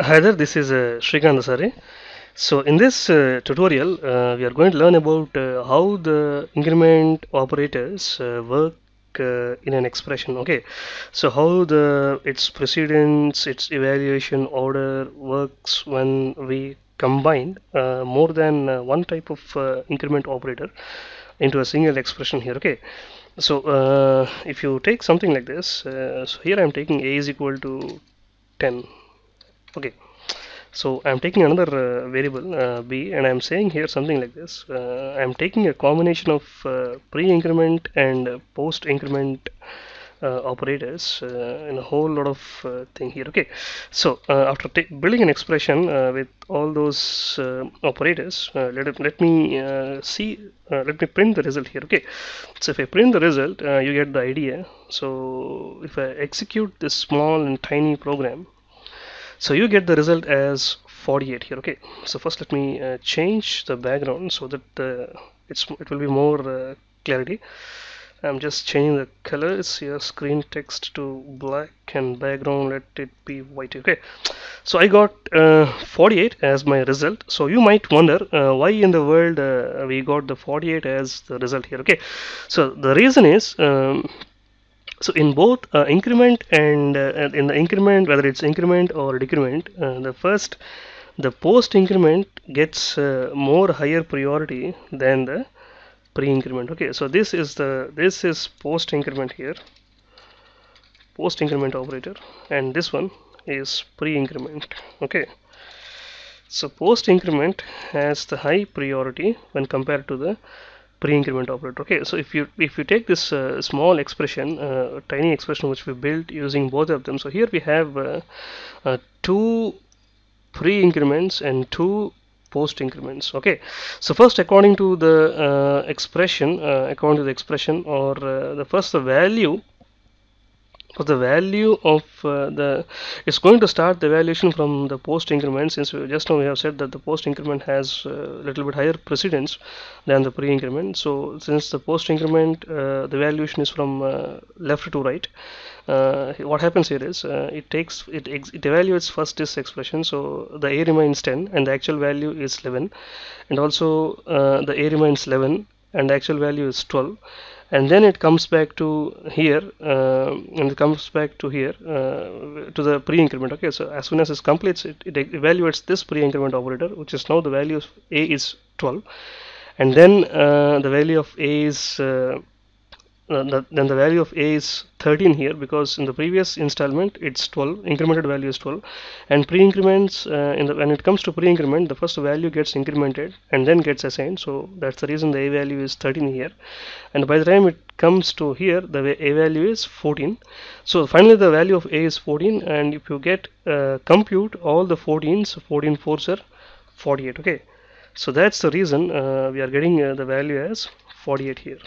Hi there, this is uh, Shrikant Dasari. So in this uh, tutorial, uh, we are going to learn about uh, how the increment operators uh, work uh, in an expression. Okay, so how the its precedence, its evaluation order works when we combine uh, more than one type of increment operator into a single expression here. Okay, so if you take something like this, so here I am taking a is equal to 10 okay. So I'm taking another uh, variable uh, b and I'm saying here something like this. Uh, I'm taking a combination of uh, pre-increment and post-increment uh, operators uh, in a whole lot of thing here. Okay. So after building an expression with all those operators let, let me see let me print the result here. Okay. So if I print the result you get the idea. So if I execute this small and tiny program so you get the result as 48 here okay? So first let me uh, change the background so that uh, it's it will be more uh, clarity. I'm just changing the colors here screen text to black and background let it be white okay? So I got uh, 48 as my result. So you might wonder uh, why in the world uh, we got the 48 as the result here okay? So the reason is um, so in both uh, increment and uh, in the increment whether it's increment or decrement uh, the first the post increment gets uh, more higher priority than the pre increment okay so this is the this is post increment here post increment operator and this one is pre increment okay so post increment has the high priority when compared to the pre-increment operator okay so if you if you take this uh, small expression uh, tiny expression which we built using both of them so here we have uh, uh two pre-increments and two post increments okay so first according to the uh, expression uh, according to the expression or the first the value for the value of uh, the it's going to start the evaluation from the post increment since we just now we have said that the post increment has a uh, little bit higher precedence than the pre increment so since the post increment uh, the evaluation is from uh, left to right uh, what happens here is uh, it takes it, it evaluates first this expression. So the a remains 10 and the actual value is 11 and also the a remains 11 and the actual value is 12 and then it comes back to here uh, and it comes back to here uh, to the pre-increment. Okay so as soon as it completes it, it evaluates this pre-increment operator which is now the value of a is 12 and then uh, the value of a is uh, the, then the value of a is 13 here because in the previous installment it's 12 incremented value is 12 and pre-increments uh, in the when it comes to pre-increment the first value gets incremented and then gets assigned. So that's the reason the a value is 13 here. And by the time it comes to here the a value is 14 so finally the value of a is 14 and if you get uh, compute all the 14s 14 fours are 48 okay. So that's the reason uh, we are getting uh, the value as 48 here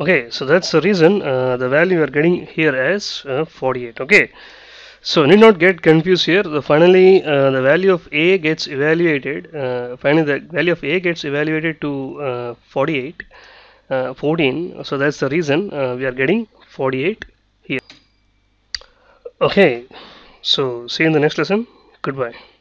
okay so that's the reason uh, the value we are getting here as uh, 48 okay? So need not get confused here. The finally uh, the value of a gets evaluated uh, finally the value of a gets evaluated to uh, 48 uh, 14 so that's the reason we are getting 48 here. Okay so see you in the next lesson. Goodbye